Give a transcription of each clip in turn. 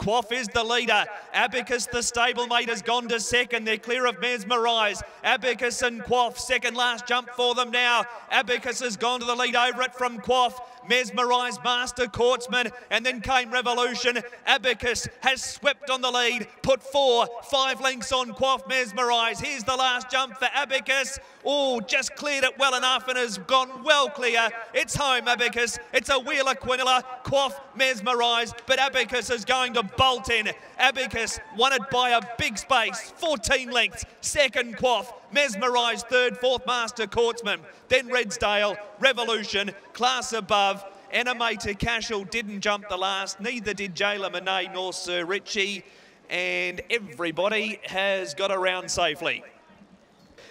Quaff is the leader. Abacus, the stablemate, has gone to second. They're clear of Mesmerise. Abacus and Quaff, second last jump for them now. Abacus has gone to the lead over it from Quaff. Mesmerize, Master Courtsman, and then came Revolution. Abacus has swept on the lead, put four, five lengths on Quaff Mesmerize. Here's the last jump for Abacus. Oh, just cleared it well enough and has gone well clear. It's home, Abacus. It's a Wheeler Quinella, Quaff Mesmerize, but Abacus is going to bolt in. Abacus won it by a big space, 14 lengths. Second Quaff, Mesmerised third, fourth Master Courtsman. Then Redsdale, Revolution, class above. Animator Cashel didn't jump the last, neither did Jayla Monet nor Sir Richie. And everybody has got around safely.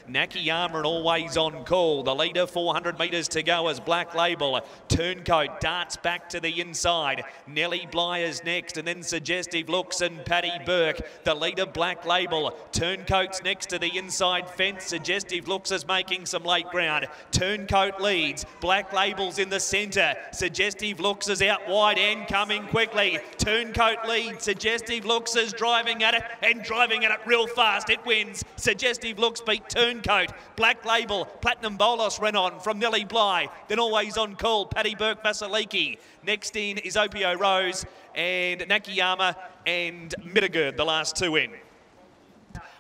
Nakayama and always on call. The leader, 400 metres to go as Black Label. Turncoat darts back to the inside. Nellie Blyer's next and then Suggestive Looks and Paddy Burke. The leader, Black Label. Turncoat's next to the inside fence. Suggestive Looks is making some late ground. Turncoat leads. Black Label's in the centre. Suggestive Looks is out wide and coming quickly. Turncoat leads. Suggestive Looks is driving at it and driving at it real fast. It wins. Suggestive Looks beat Turn Coat, Black Label, Platinum Bolos Renon from Nellie Bly. Then always on call, Paddy Burke Vasiliki. Next in is Opio Rose and Nakayama and Middagerd, the last two in.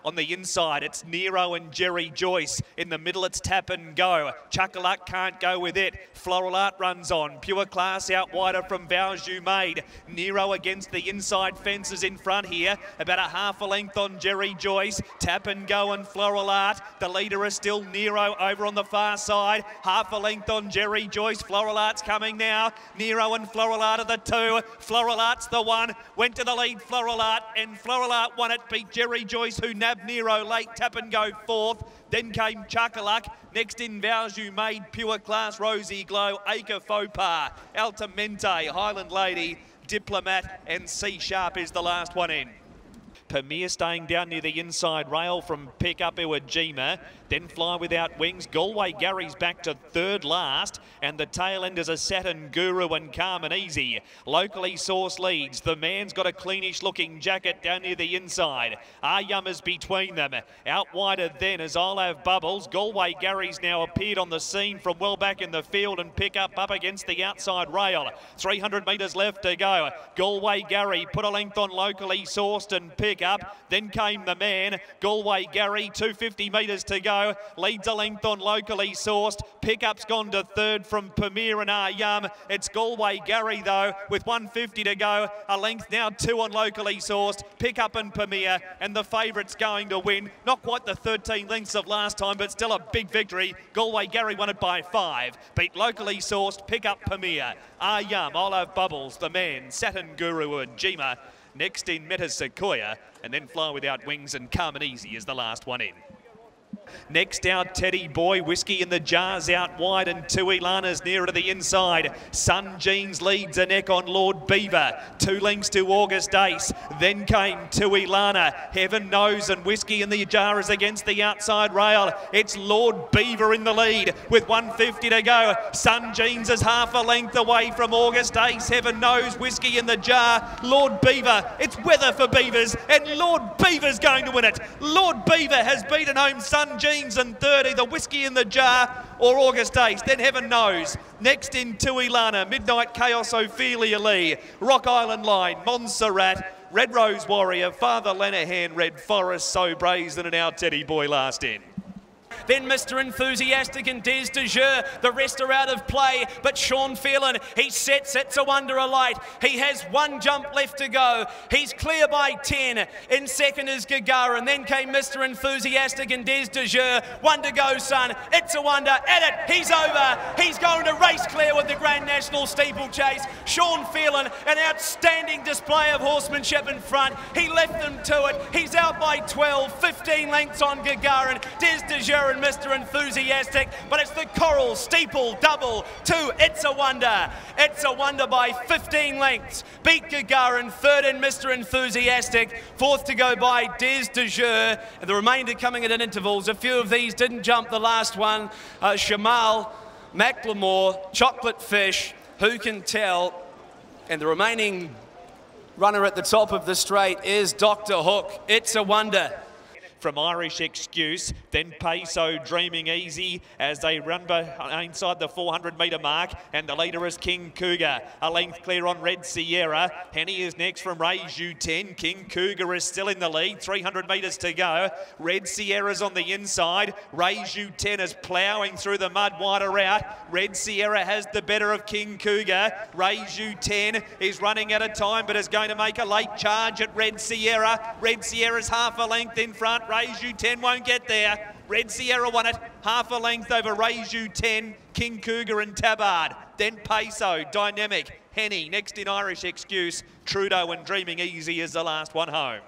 On the inside, it's Nero and Jerry Joyce. In the middle, it's Tap and Go. Chuckaluck can't go with it. Floral Art runs on. Pure Class out wider from Valju Made. Nero against the inside fences in front here. About a half a length on Jerry Joyce. Tap and Go and Floral Art. The leader is still Nero over on the far side. Half a length on Jerry Joyce. Floral Art's coming now. Nero and Floral Art are the two. Floral Art's the one. Went to the lead, Floral Art, and Floral Art won it. Beat Jerry Joyce, who Nero late, tap and go fourth. Then came Chuckaluck. Next in Valju made Pure Class, Rosie Glow, Acre Pas, Altamente, Highland Lady, Diplomat, and C Sharp is the last one in. Pamir staying down near the inside rail from pick up Iwajima. Then fly without wings. Galway Gary's back to third last. And the tail end is a Saturn Guru and Carmen Easy. Locally sourced leads. The man's got a cleanish looking jacket down near the inside. Ayum is between them. Out wider then as I'll have Bubbles. Galway Gary's now appeared on the scene from well back in the field and pick up up against the outside rail. 300 metres left to go. Galway Gary put a length on locally sourced and pick up. Then came the man. Galway Gary, 250 metres to go. Leads a length on locally sourced. Pickup's gone to third from Pamir and Ayam. It's Galway Gary though with 150 to go. A length now two on locally sourced. Pickup and Pamir and the favourites going to win. Not quite the 13 lengths of last time but still a big victory. Galway Gary won it by five. Beat locally sourced. Pickup Pamir. Ayam, Olive Bubbles, the man, Saturn Guru and Jima. Next in Meta Sequoia, and then Fly Without Wings and Carmen Easy is the last one in. Next out, Teddy Boy. Whiskey in the jars out wide and two Ilana's nearer to the inside. Sun Jeans leads a neck on Lord Beaver. Two lengths to August Ace. Then came to Ilana. Heaven knows and Whiskey in the jar is against the outside rail. It's Lord Beaver in the lead with 150 to go. Sun Jeans is half a length away from August Ace. Heaven knows Whiskey in the jar. Lord Beaver. It's weather for Beavers and Lord Beaver's going to win it. Lord Beaver has beaten home Sun Jeans and 30, the whiskey in the jar, or August Ace. Then heaven knows. Next in Tuilana, Midnight Chaos, Ophelia Lee, Rock Island Line, Montserrat, Red Rose Warrior, Father Lenahan, Red Forest, So Brazen, and our Teddy Boy last in. Then Mr. Enthusiastic and Des de Jure. The rest are out of play, but Shaun Phelan, he sets It's a Wonder a light. He has one jump left to go. He's clear by 10. In second is Gagarin. Then came Mr. Enthusiastic and Des de Jure. One to go, son. It's a wonder. At it. He's over. He's going to race clear with the Grand National Steeplechase. Shaun Phelan, an outstanding display of horsemanship in front. He left them to it. He's out by 12, 15 lengths on Gagarin. Des de Jure and Mr. Enthusiastic, but it's the Coral Steeple Double to It's a Wonder. It's a Wonder by 15 lengths. Beat Gagarin, third in Mr. Enthusiastic, fourth to go by Des de Jure, and the remainder coming at intervals. A few of these didn't jump the last one. Uh, Shamal, Macklemore, Chocolate Fish, Who Can Tell, and the remaining Runner at the top of the straight is Dr. Hook. It's a wonder from Irish Excuse, then Peso Dreaming Easy as they run inside the 400 metre mark, and the leader is King Cougar. A length clear on Red Sierra. Henny is next from Reju 10. King Cougar is still in the lead, 300 metres to go. Red Sierra's on the inside. Reju 10 is ploughing through the mud wider out. Red Sierra has the better of King Cougar. Reju 10 is running out of time, but is going to make a late charge at Red Sierra. Red Sierra's half a length in front. Reju 10 won't get there. Red Sierra won it, half a length over Reju 10, King Cougar and Tabard. Then Peso, Dynamic, Henny, next in Irish Excuse, Trudeau and Dreaming Easy is the last one home.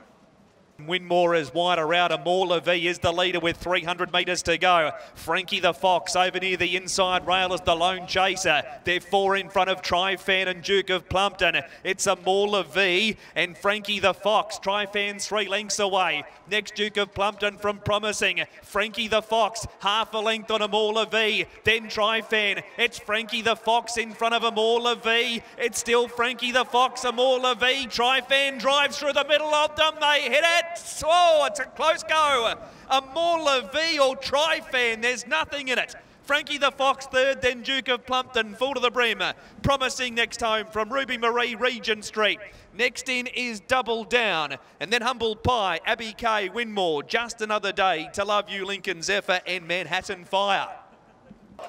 Winmore is wider out. Amor V is the leader with 300 metres to go. Frankie the Fox over near the inside rail is the lone chaser. They're four in front of Trifan and Duke of Plumpton. It's Amor V and Frankie the Fox. Trifan's three lengths away. Next Duke of Plumpton from Promising. Frankie the Fox, half a length on Amor V. Then Trifan. It's Frankie the Fox in front of Amor V. It's still Frankie the Fox, Amor V. Trifan drives through the middle of them. They hit it. Oh, it's a close go. Amor V or Trifan, there's nothing in it. Frankie the Fox third, then Duke of Plumpton, full to the brim. Promising next home from Ruby Marie, Regent Street. Next in is Double Down, and then Humble Pie, Abbey K, Winmore, Just Another Day, To Love You, Lincoln Zephyr, and Manhattan Fire.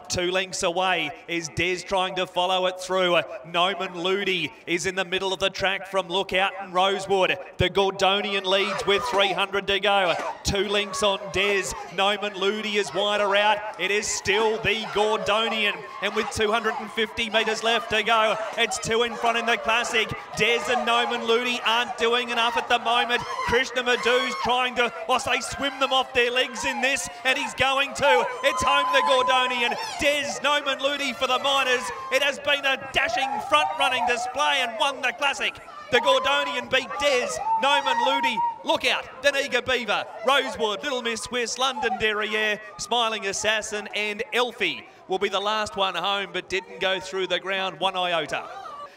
Two lengths away is Des trying to follow it through. Noman Ludi is in the middle of the track from Lookout and Rosewood. The Gordonian leads with 300 to go. Two lengths on Des. Noman Ludi is wider out. It is still the Gordonian. And with 250 metres left to go, it's two in front in the Classic. Des and Noman Ludi aren't doing enough at the moment. Krishna Mudhoo's trying to, whilst they swim them off their legs in this, and he's going to. It's home the Gordonian. Des Noman Ludi for the minors. It has been a dashing front running display and won the Classic. The Gordonian beat Des, Noman Ludi, Look out, Daniga Beaver, Rosewood, Little Miss Swiss, London Derriere, Smiling Assassin and Elfie will be the last one home but didn't go through the ground one iota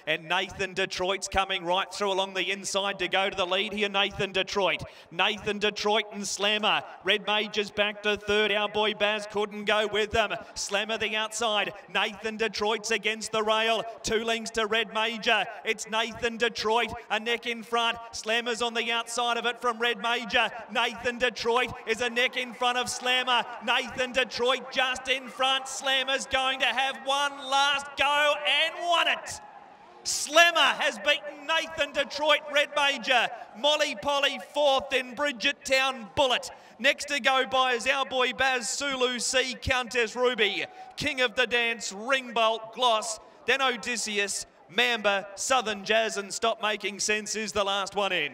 and Nathan Detroit's coming right through along the inside to go to the lead here. Nathan Detroit. Nathan Detroit and Slammer. Red Major's back to third. Our boy Baz couldn't go with them. Slammer the outside. Nathan Detroit's against the rail. Two lengths to Red Major. It's Nathan Detroit. A neck in front. Slammer's on the outside of it from Red Major. Nathan Detroit is a neck in front of Slammer. Nathan Detroit just in front. Slammer's going to have one last go and won it. Slammer has beaten Nathan Detroit Red Major. Molly Polly fourth in Bridgettown Bullet. Next to go by is our boy Baz Sulu C Countess Ruby. King of the Dance Ringbolt Gloss. Then Odysseus, Mamba, Southern Jazz and Stop Making Sense is the last one in.